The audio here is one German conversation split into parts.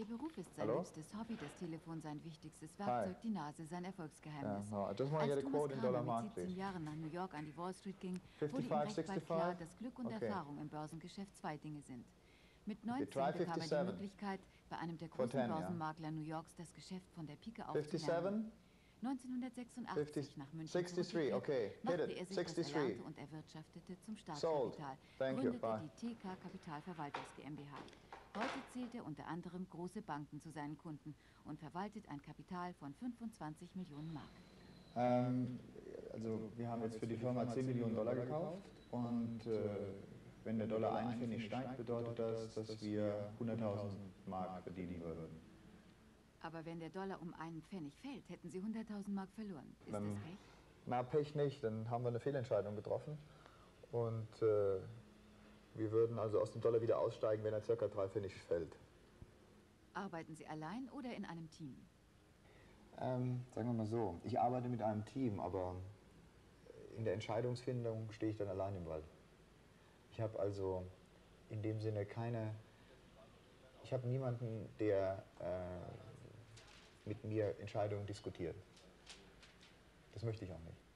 Ihr Beruf ist sein Hello? liebstes Hobby, das Telefon sein wichtigstes Werkzeug, Hi. die Nase sein Erfolgsgeheimnis. Yeah, no, just Als get a quote in dollar mit 17 please. Jahren nach New York an die Wall Street ging, wurde 55, ihm recht bald 65? klar, dass Glück und Okay. Erfahrung im Börsengeschäft zwei Dinge sind. Mit 19 try bekam er die 57. Möglichkeit, bei einem der großen 10, ja. Börsenmakler New Yorks das Geschäft von der Pike 57? aufzulernen. 1986 50 nach München 63, zurückgekehrt, okay. Machte er sich 63. das Erlernte und erwirtschaftete zum Sold. Startkapital, Thank you. gründete Bye. die TK Kapitalverwaltungs GmbH. Heute zählt er unter anderem große Banken zu seinen Kunden und verwaltet ein Kapital von 25 Millionen Mark. Ähm, also wir haben jetzt für die Firma 10 Millionen Dollar gekauft und äh, wenn der Dollar einen Pfennig steigt, bedeutet das, dass wir 100.000 Mark verdienen würden. Aber wenn der Dollar um einen Pfennig fällt, hätten Sie 100.000 Mark verloren. Ist Dann- das Pech? Na, Pech nicht, dann haben wir eine Fehlentscheidung getroffen und äh, wir würden also aus dem Dollar wieder aussteigen, wenn er circa drei Pfennig fällt. Arbeiten Sie allein oder in einem Team? Ähm, sagen wir mal so, ich arbeite mit einem Team, aber in der Entscheidungsfindung stehe ich dann allein im Wald. Ich habe also in dem Sinne keine, ich habe niemanden, der äh, mit mir Entscheidungen diskutiert. Das möchte ich auch nicht.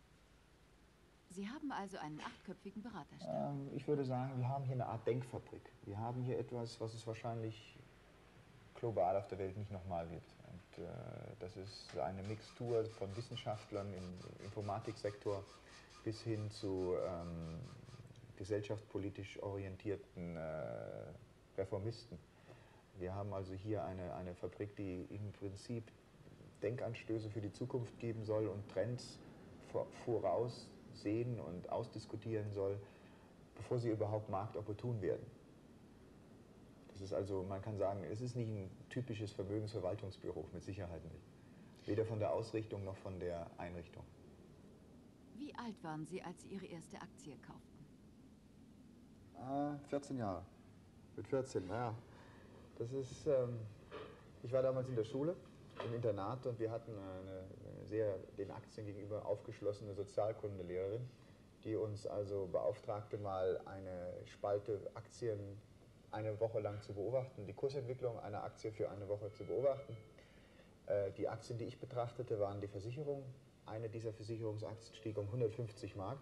Sie haben also einen achtköpfigen Beraterstab. Ähm, ich würde sagen, wir haben hier eine Art Denkfabrik. Wir haben hier etwas, was es wahrscheinlich global auf der Welt nicht nochmal gibt. Und äh, das ist eine Mixtur von Wissenschaftlern im Informatiksektor bis hin zu ähm, gesellschaftspolitisch orientierten äh, Reformisten. Wir haben also hier eine, eine Fabrik, die im Prinzip Denkanstöße für die Zukunft geben soll und Trends vor, voraussehen und ausdiskutieren soll, bevor sie überhaupt marktopportun werden. Das ist also, man kann sagen, es ist nicht ein typisches Vermögensverwaltungsbüro, mit Sicherheit nicht. Weder von der Ausrichtung noch von der Einrichtung. Wie alt waren Sie, als Sie Ihre erste Aktie kauften? Ah, 14 Jahre. Mit 14, naja. Das ist, ähm, ich war damals in der Schule, im Internat und wir hatten eine, sehr den Aktien gegenüber aufgeschlossene Sozialkundelehrerin, die uns also beauftragte, mal eine Spalte Aktien eine Woche lang zu beobachten, die Kursentwicklung einer Aktie für eine Woche zu beobachten. Äh, Die Aktien, die ich betrachtete, waren die Versicherungen. Eine dieser Versicherungsaktien stieg um 150 Mark,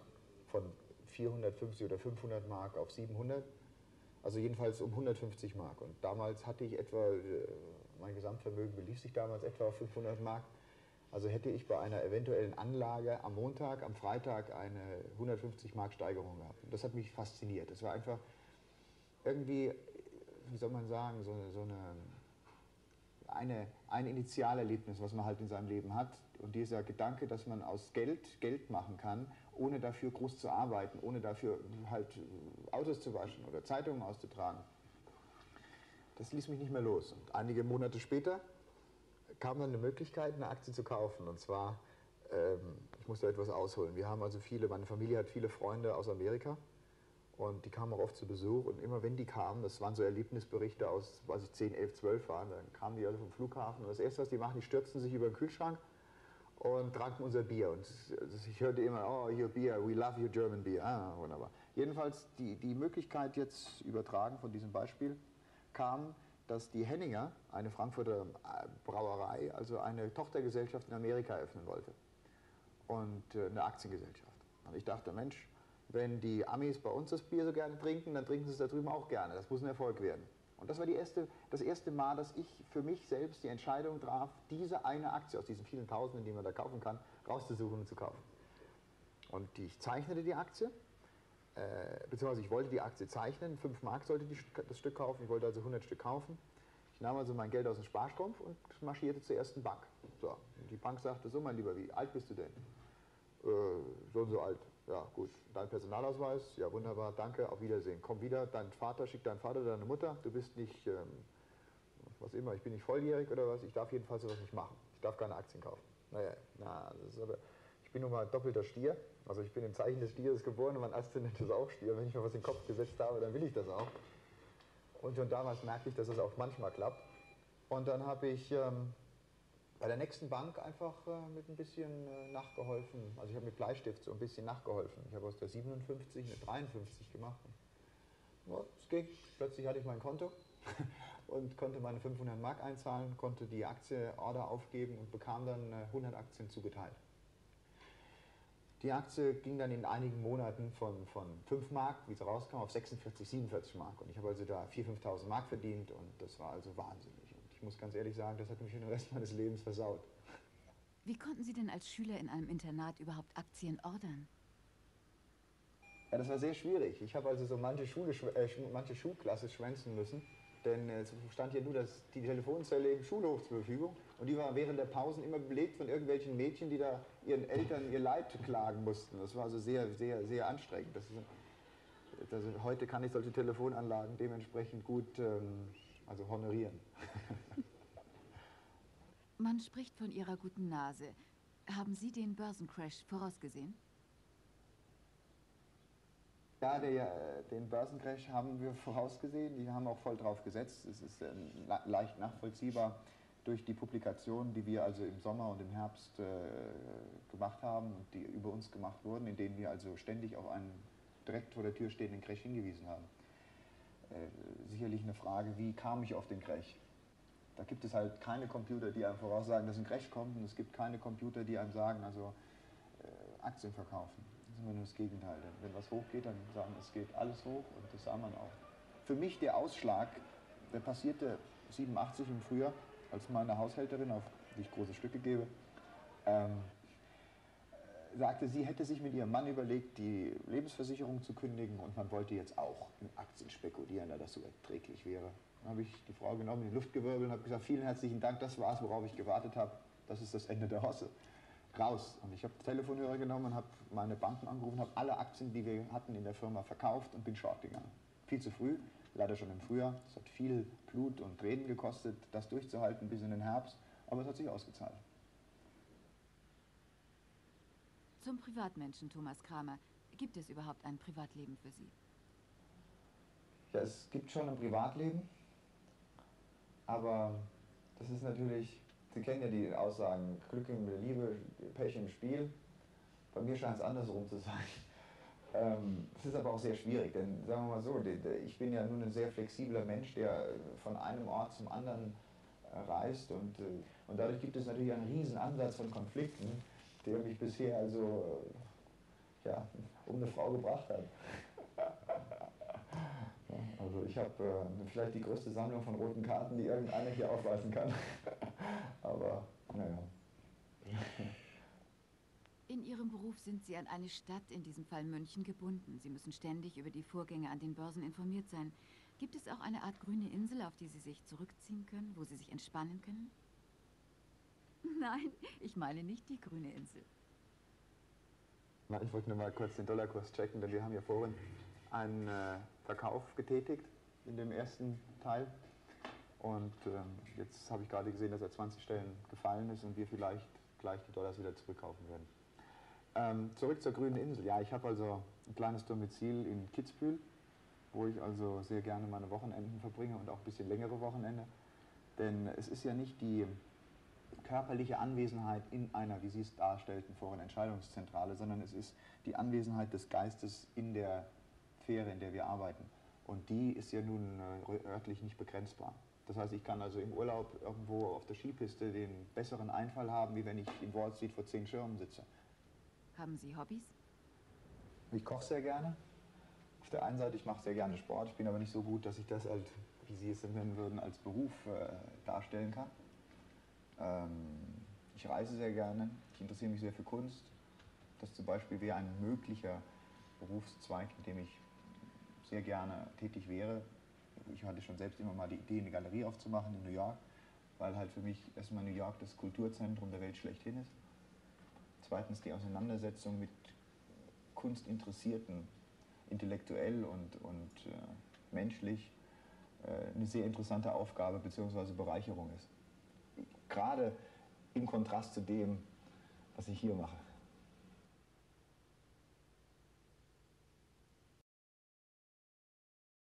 von 450 oder 500 Mark auf 700. Also jedenfalls um 150 Mark. Und damals hatte ich etwa, äh, mein Gesamtvermögen belief sich damals etwa auf 500 Mark. Also hätte ich bei einer eventuellen Anlage am Montag, am Freitag eine 150 Mark Steigerung gehabt. Und das hat mich fasziniert. Das war einfach irgendwie, wie soll man sagen, so, so eine, eine, ein Initialerlebnis, was man halt in seinem Leben hat. Und dieser Gedanke, dass man aus Geld Geld machen kann, ohne dafür groß zu arbeiten, ohne dafür halt Autos zu waschen oder Zeitungen auszutragen, das ließ mich nicht mehr los. Und einige Monate später kam dann eine Möglichkeit, eine Aktie zu kaufen. Und zwar, ähm, ich muss da etwas ausholen. Wir haben also viele, meine Familie hat viele Freunde aus Amerika. Und die kamen auch oft zu Besuch und immer wenn die kamen, das waren so Erlebnisberichte aus, als ich 10, 11, 12 war, dann kamen die alle vom Flughafen und das erste, was die machen, die stürzten sich über den Kühlschrank und tranken unser Bier. Und ich hörte immer, oh, your beer, we love your German beer. Ah, wunderbar. Jedenfalls die, die Möglichkeit jetzt übertragen von diesem Beispiel kam, dass die Henninger, eine Frankfurter äh, Brauerei, also eine Tochtergesellschaft in Amerika eröffnen wollte und äh, eine Aktiengesellschaft. Und ich dachte, Mensch, wenn die Amis bei uns das Bier so gerne trinken, dann trinken sie es da drüben auch gerne. Das muss ein Erfolg werden. Und das war erste, das erste Mal, dass ich für mich selbst die Entscheidung traf, diese eine Aktie aus diesen vielen Tausenden, die man da kaufen kann, rauszusuchen und zu kaufen. Und ich zeichnete die Aktie, äh, beziehungsweise ich wollte die Aktie zeichnen. 5 Mark sollte die, das Stück kaufen, ich wollte also 100 Stück kaufen. Ich nahm also mein Geld aus dem Sparstrumpf und marschierte zur ersten Bank. So, die Bank sagte, so mein Lieber, wie alt bist du denn? Äh, so und so alt. Ja, gut. Dein Personalausweis? Ja, wunderbar, danke, auf Wiedersehen. Komm wieder, dein Vater, schick deinen Vater, deine Mutter. Du bist nicht, ähm, was immer, ich bin nicht volljährig oder was. Ich darf jedenfalls sowas nicht machen. Ich darf keine Aktien kaufen. Naja, na, das ist aber, ich bin nun mal doppelter Stier. Also ich bin im Zeichen des Stieres geboren und mein Aszendent ist auch Stier. Wenn ich mir was in den Kopf gesetzt habe, dann will ich das auch. Und schon damals merkte ich, dass es auch manchmal klappt. Und dann habe ich ähm, bei der nächsten Bank einfach äh, mit ein bisschen äh, nachgeholfen. Also ich habe mit Bleistift so ein bisschen nachgeholfen. Ich habe aus der 57 eine 53 gemacht. Es ging. Plötzlich hatte ich mein Konto. und konnte meine 500 Mark einzahlen, konnte die Aktieorder aufgeben und bekam dann 100 äh, Aktien zugeteilt. Die Aktie ging dann in einigen Monaten von, von 5 Mark, wie sie rauskam, auf 46, 47 Mark. Und ich habe also da 4.000, 5.000 Mark verdient und das war also wahnsinnig. Muss ganz ehrlich sagen, das hat mich für den Rest meines Lebens versaut. Wie konnten Sie denn als Schüler in einem Internat überhaupt Aktien ordern? Ja, das war sehr schwierig. Ich habe also so manche, Schule, äh, manche Schulklasse schwänzen müssen. Denn äh, es stand hier nur dass die Telefonzelle im Schulhof zur Verfügung. Und die war während der Pausen immer belegt von irgendwelchen Mädchen, die da ihren Eltern ihr Leid klagen mussten. Das war also sehr, sehr, sehr anstrengend. Das ist, das, heute kann ich solche Telefonanlagen dementsprechend gut ähm, also honorieren. Man spricht von Ihrer guten Nase. Haben Sie den Börsencrash vorausgesehen? Ja, der, den Börsencrash haben wir vorausgesehen. Die haben auch voll drauf gesetzt. Es ist äh, leicht nachvollziehbar durch die Publikationen, die wir also im Sommer und im Herbst äh, gemacht haben und die über uns gemacht wurden, in denen wir also ständig auf einen direkt vor der Tür stehenden Crash hingewiesen haben. Äh, sicherlich eine Frage, wie kam ich auf den Crash? Da gibt es halt keine Computer, die einem voraussagen, dass ein Crash kommt und es gibt keine Computer, die einem sagen, also äh, Aktien verkaufen immer nur das Gegenteil. Denn wenn was hochgeht, dann sagen, es geht alles hoch und das sah man auch. Für mich der Ausschlag, der passierte 87 im Frühjahr, als meine Haushälterin, auf die ich große Stücke gebe, ähm, sagte, sie hätte sich mit ihrem Mann überlegt, die Lebensversicherung zu kündigen und man wollte jetzt auch in Aktien spekulieren, da das so erträglich wäre. Dann habe ich die Frau genommen, in die Luft gewirbelt und habe gesagt, vielen herzlichen Dank, das war es, worauf ich gewartet habe. Das ist das Ende der Hosse raus. Und ich habe Telefonhörer genommen und habe meine Banken angerufen, habe alle Aktien, die wir hatten in der Firma, verkauft und bin short gegangen. Viel zu früh, leider schon im Frühjahr. Es hat viel Blut und Tränen gekostet, das durchzuhalten bis in den Herbst, aber es hat sich ausgezahlt. Zum Privatmenschen Thomas Kramer. Gibt es überhaupt ein Privatleben für Sie? Ja, es gibt schon ein Privatleben, aber das ist natürlich Sie kennen ja die Aussagen, Glück in Liebe, Pech im Spiel. Bei mir scheint es andersrum zu sein. Ähm, es ist aber auch sehr schwierig, denn sagen wir mal so, ich bin ja nun ein sehr flexibler Mensch, der von einem Ort zum anderen reist und, äh, und dadurch gibt es natürlich einen riesen Ansatz von Konflikten, der mich bisher also äh, ja, um eine Frau gebracht hat. Also ich habe äh, vielleicht die größte Sammlung von roten Karten, die irgendeiner hier aufweisen kann. Aber naja. In Ihrem Beruf sind Sie an eine Stadt, in diesem Fall München, gebunden. Sie müssen ständig über die Vorgänge an den Börsen informiert sein. Gibt es auch eine Art grüne Insel, auf die Sie sich zurückziehen können, wo Sie sich entspannen können? Nein, ich meine nicht die grüne Insel. Ich wollte nur mal kurz den Dollarkurs checken, denn wir haben ja vorhin einen äh, Verkauf getätigt in dem ersten Teil. Und ähm, jetzt habe ich gerade gesehen, dass er 20 Stellen gefallen ist und wir vielleicht gleich die Dollars wieder zurückkaufen werden. Ähm, zurück zur grünen Insel. Ja, ich habe also ein kleines Domizil in Kitzbühel, wo ich also sehr gerne meine Wochenenden verbringe und auch ein bisschen längere Wochenende. Denn es ist ja nicht die körperliche Anwesenheit in einer, wie Sie es darstellten, vor einer Entscheidungszentrale, sondern es ist die Anwesenheit des Geistes in der Sphäre, in der wir arbeiten. Und die ist ja nun äh, örtlich nicht begrenzbar. Das heißt, ich kann also im Urlaub irgendwo auf der Skipiste den besseren Einfall haben, wie wenn ich in Wall Street vor zehn Schirmen sitze. Haben Sie Hobbys? Ich koche sehr gerne. Auf der einen Seite, ich mache sehr gerne Sport. Ich bin aber nicht so gut, dass ich das halt, wie Sie es nennen würden, als Beruf äh, darstellen kann. Ähm, ich reise sehr gerne. Ich interessiere mich sehr für Kunst. Das zum Beispiel wäre ein möglicher Berufszweig, in dem ich sehr gerne tätig wäre. Ich hatte schon selbst immer mal die Idee, eine Galerie aufzumachen in New York, weil halt für mich erstmal New York das Kulturzentrum der Welt schlechthin ist. Zweitens die Auseinandersetzung mit Kunstinteressierten, intellektuell und, und äh, menschlich, äh, eine sehr interessante Aufgabe bzw. Bereicherung ist. Gerade im Kontrast zu dem, was ich hier mache.